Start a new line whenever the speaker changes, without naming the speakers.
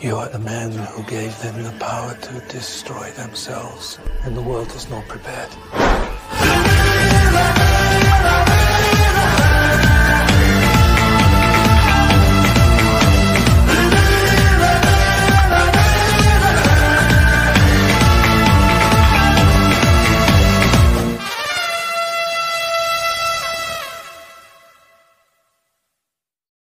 You are the man who gave them the power to destroy themselves, and the world is not prepared.